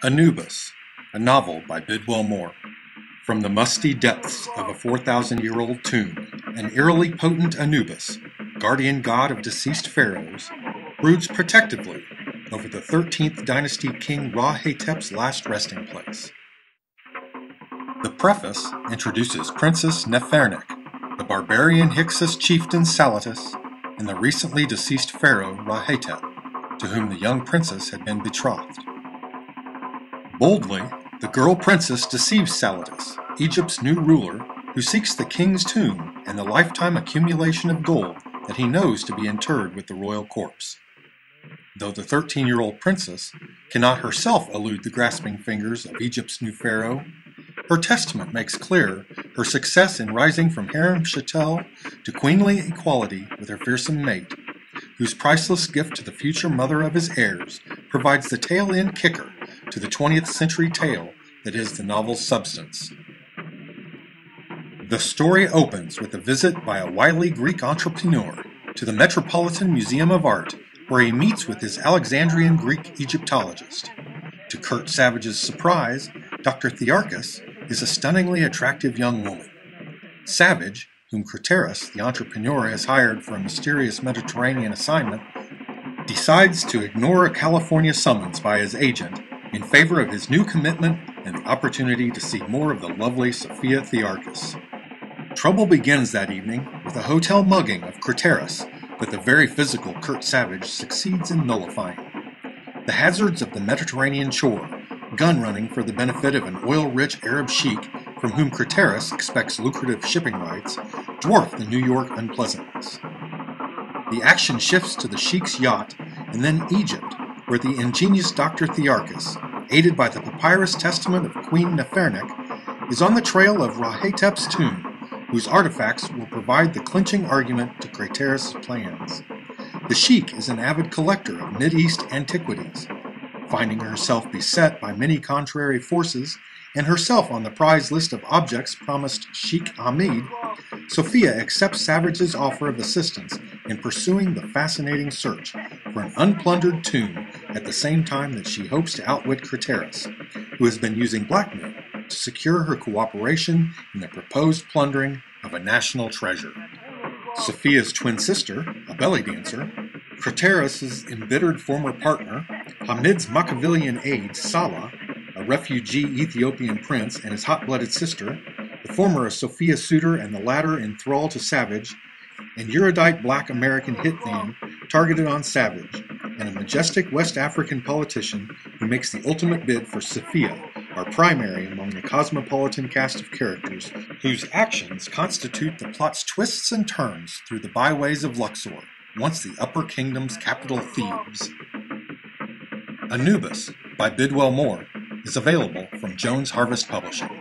Anubis, a novel by Bidwell Moore. From the musty depths of a 4,000 year old tomb, an eerily potent Anubis, guardian god of deceased pharaohs, broods protectively over the 13th dynasty king Ra-Hetep's last resting place. The preface introduces Princess Nefernek, the barbarian Hyksos chieftain Salatis, and the recently deceased pharaoh Ra-Hetep, to whom the young princess had been betrothed. Boldly, the girl princess deceives Salatis, Egypt's new ruler, who seeks the king's tomb and the lifetime accumulation of gold that he knows to be interred with the royal corpse. Though the 13 year old princess cannot herself elude the grasping fingers of Egypt's new pharaoh, her testament makes clear her success in rising from harem chattel to queenly equality with her fearsome mate, whose priceless gift to the future mother of his heirs provides the tail end kicker to the 20th century tale that is the novel's substance. The story opens with a visit by a wily Greek entrepreneur to the Metropolitan Museum of Art, where he meets with his Alexandrian Greek Egyptologist. To Kurt Savage's surprise, Dr. Thearchus is a stunningly attractive young woman. Savage, whom Craterus, the entrepreneur, has hired for a mysterious Mediterranean assignment, decides to ignore a California summons by his agent in favor of his new commitment and the opportunity to see more of the lovely Sophia Thearchus. Trouble begins that evening with a hotel mugging of Craterus that the very physical Kurt Savage succeeds in nullifying. The hazards of the Mediterranean shore, gun running for the benefit of an oil rich Arab sheik from whom Craterus expects lucrative shipping rights, dwarf the New York unpleasantness. The action shifts to the sheik's yacht and then Egypt, where the ingenious Dr. Thearchus, aided by the papyrus testament of Queen Nefernek, is on the trail of Ra-Hetep's tomb, whose artifacts will provide the clinching argument to Craterus' plans. The Sheik is an avid collector of Mid-East antiquities. Finding herself beset by many contrary forces, and herself on the prize list of objects promised Sheikh Ahmed, Sophia accepts Savage's offer of assistance in pursuing the fascinating search for an unplundered tomb at the same time that she hopes to outwit Craterus, who has been using blackmail to secure her cooperation in the proposed plundering of a national treasure. Sophia's twin sister, a belly dancer, Craterus' embittered former partner, Hamid's Machiavellian aide, Salah, a refugee Ethiopian prince, and his hot blooded sister, the former a Sophia suitor and the latter in thrall to Savage, an erudite black American hitman targeted on Savage, and a majestic West African politician who makes the ultimate bid for Sophia, are primary among the cosmopolitan cast of characters whose actions constitute the plot's twists and turns through the byways of Luxor, once the Upper Kingdom's capital Thebes. Anubis, by Bidwell Moore, is available from Jones Harvest Publishing.